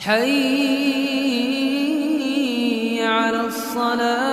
حي على الصلاة.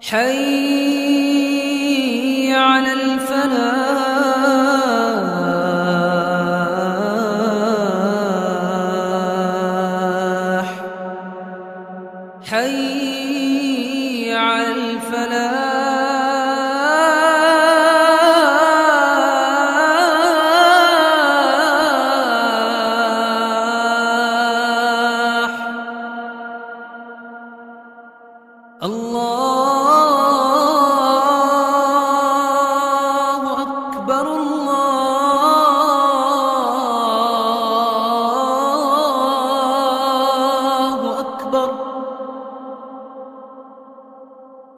حي الفلاح الله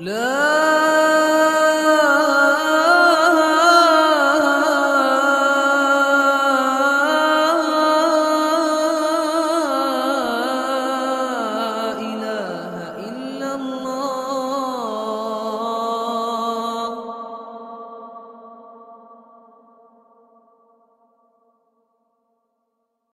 لا